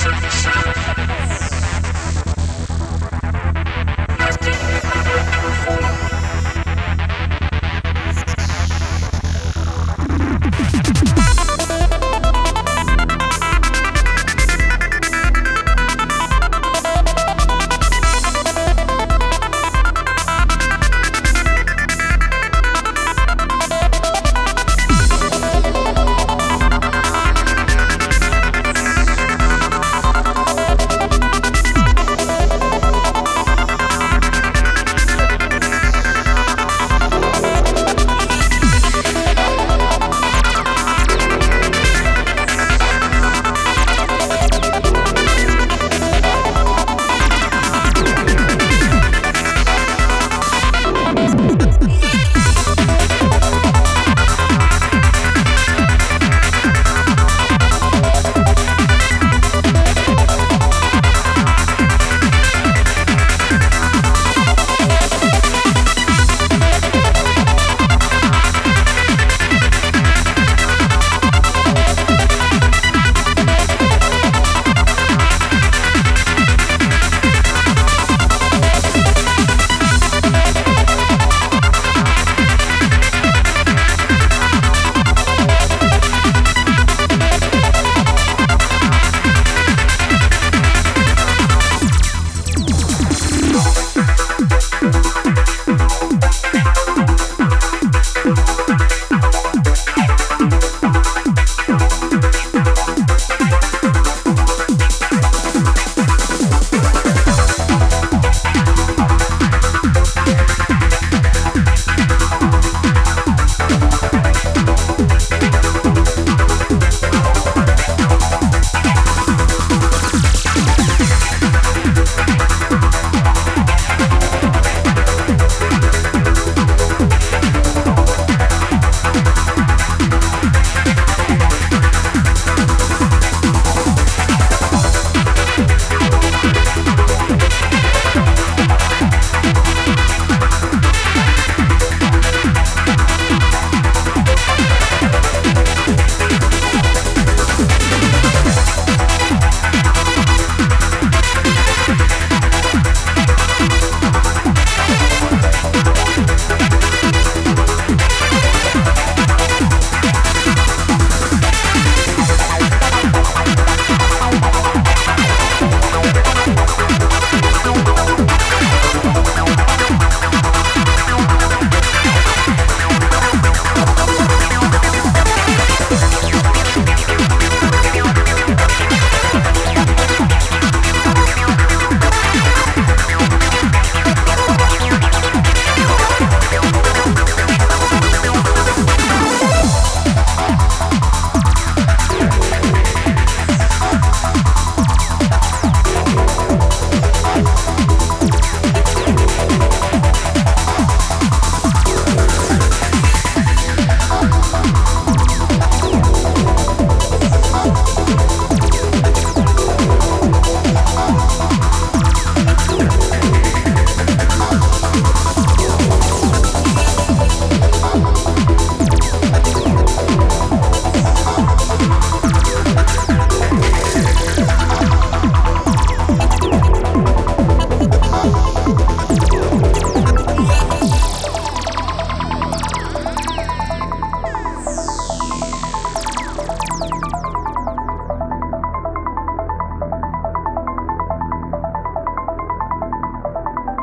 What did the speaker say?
Surface.